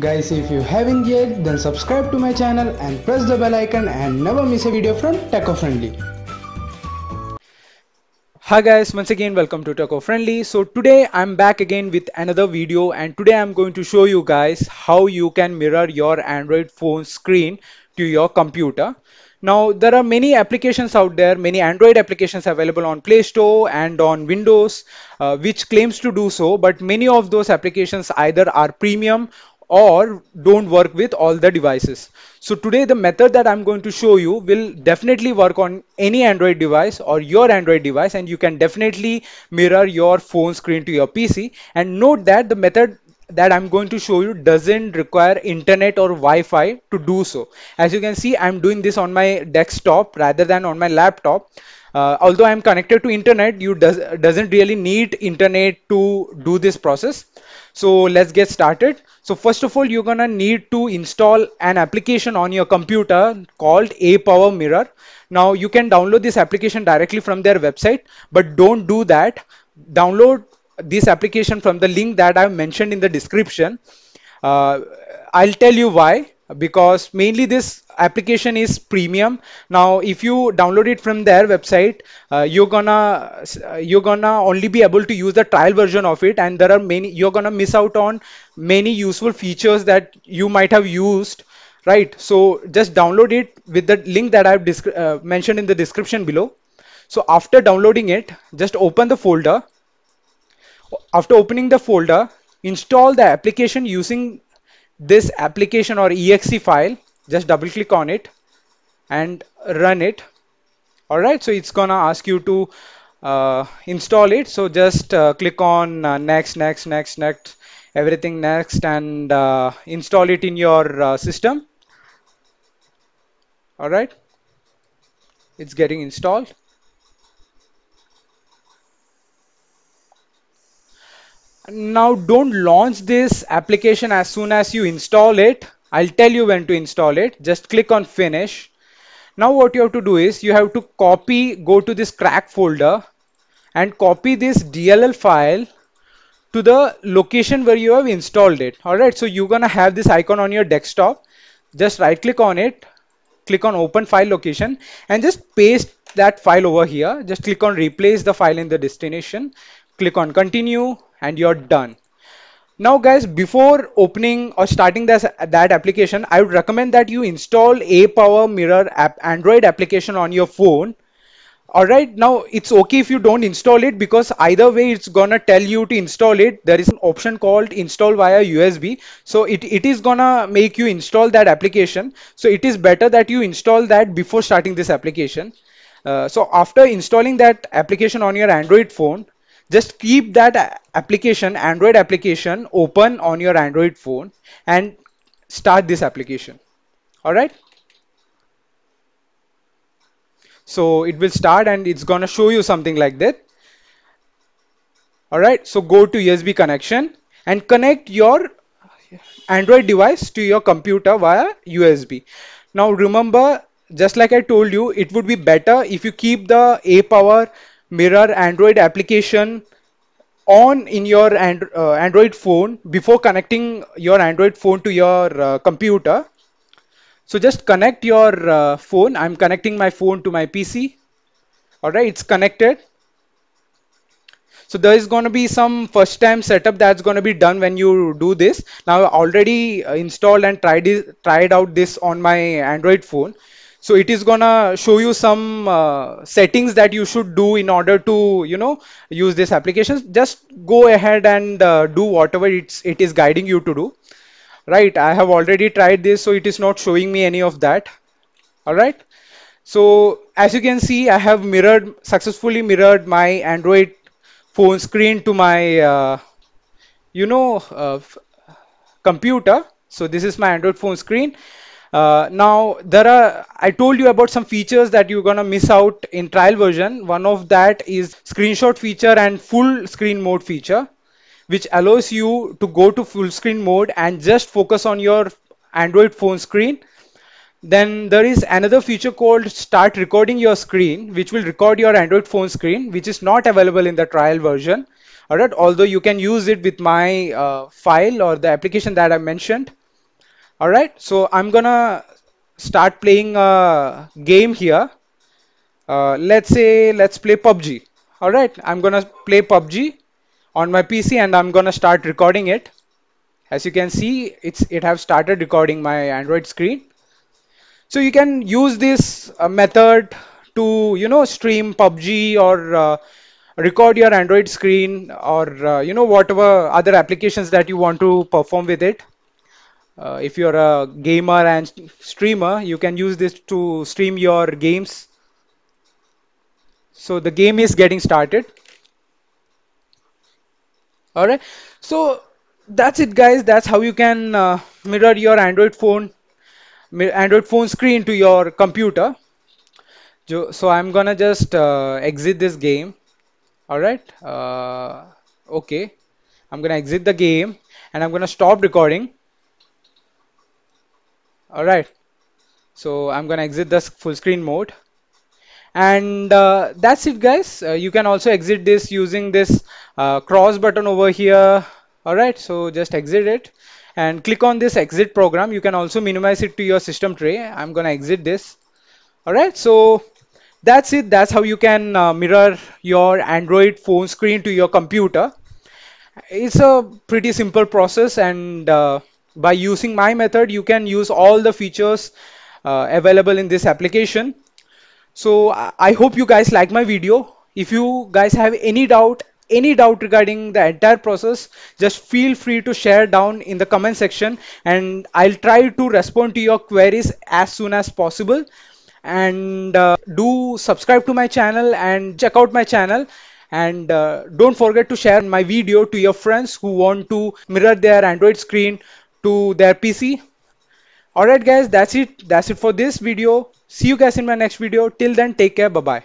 Guys, if you haven't yet, then subscribe to my channel and press the bell icon and never miss a video from Techofriendly. Hi guys, once again welcome to Techofriendly. So today I'm back again with another video and today I'm going to show you guys how you can mirror your Android phone screen to your computer. Now there are many applications out there, many Android applications available on Play Store and on Windows uh, which claims to do so but many of those applications either are premium or don't work with all the devices. So today the method that I'm going to show you will definitely work on any Android device or your Android device and you can definitely mirror your phone screen to your PC and note that the method that I'm going to show you doesn't require internet or Wi-Fi to do so. As you can see I'm doing this on my desktop rather than on my laptop. Uh, although I'm connected to internet you does doesn't really need internet to do this process. So let's get started. So first of all you're gonna need to install an application on your computer called Apowermirror. Now you can download this application directly from their website but don't do that. Download this application from the link that I've mentioned in the description. Uh, I'll tell you why because mainly this application is premium. Now if you download it from their website uh, you're gonna uh, you're gonna only be able to use the trial version of it and there are many you're gonna miss out on many useful features that you might have used right? So just download it with the link that i've uh, mentioned in the description below. So after downloading it just open the folder. After opening the folder install the application using this application or exe file just double click on it and run it. All right so it's gonna ask you to uh, install it. So just uh, click on uh, next next next next everything next and uh, install it in your uh, system. All right it's getting installed now don't launch this application as soon as you install it. I'll tell you when to install it. Just click on finish. Now what you have to do is you have to copy go to this crack folder and copy this DLL file to the location where you have installed it. Alright so you're gonna have this icon on your desktop. Just right click on it click on open file location and just paste that file over here. Just click on replace the file in the destination click on continue and you're done. Now guys before opening or starting this, that application I would recommend that you install Apowermirror app Android application on your phone. Alright now it's okay if you don't install it because either way it's gonna tell you to install it. There is an option called install via USB so it, it is gonna make you install that application. So it is better that you install that before starting this application. Uh, so after installing that application on your Android phone just keep that uh, application android application open on your android phone and start this application. All right? So it will start and it's gonna show you something like that. All right? So go to usb connection and connect your android device to your computer via usb now remember just like i told you it would be better if you keep the a power mirror android application on in your and, uh, android phone before connecting your android phone to your uh, computer. So just connect your uh, phone. I'm connecting my phone to my pc all right it's connected. So there is going to be some first time setup that's going to be done when you do this. Now I already uh, installed and tried tried out this on my android phone so it is gonna show you some uh, settings that you should do in order to you know use this application. Just go ahead and uh, do whatever it's it is guiding you to do. Right i have already tried this so it is not showing me any of that. All right so as you can see i have mirrored successfully mirrored my android phone screen to my uh, you know uh, computer. So this is my android phone screen uh, now there are I told you about some features that you're gonna miss out in trial version. One of that is screenshot feature and full screen mode feature which allows you to go to full screen mode and just focus on your Android phone screen. Then there is another feature called start recording your screen which will record your Android phone screen which is not available in the trial version. Alright although you can use it with my uh, file or the application that I mentioned all right so I'm gonna start playing a game here. Uh, let's say let's play PUBG all right I'm gonna play PUBG on my PC and I'm gonna start recording it. As you can see it's it have started recording my Android screen. So you can use this uh, method to you know stream PUBG or uh, record your Android screen or uh, you know whatever other applications that you want to perform with it uh, if you're a gamer and streamer you can use this to stream your games. So the game is getting started. All right so that's it guys. That's how you can uh, mirror your android phone android phone screen to your computer. So i'm gonna just uh, exit this game. All right uh, okay. I'm gonna exit the game and i'm gonna stop recording all right. So i'm gonna exit this full screen mode. And uh, that's it guys. Uh, you can also exit this using this uh, cross button over here. All right. So just exit it. And click on this exit program. You can also minimize it to your system tray. I'm gonna exit this. All right. So that's it. That's how you can uh, mirror your android phone screen to your computer. It's a pretty simple process and uh, by using my method you can use all the features uh, available in this application so I hope you guys like my video. If you guys have any doubt, any doubt regarding the entire process, just feel free to share down in the comment section and I'll try to respond to your queries as soon as possible. And uh, do subscribe to my channel and check out my channel. And uh, don't forget to share my video to your friends who want to mirror their Android screen to their PC. Alright guys, that's it. That's it for this video. See you guys in my next video. Till then, take care. Bye-bye.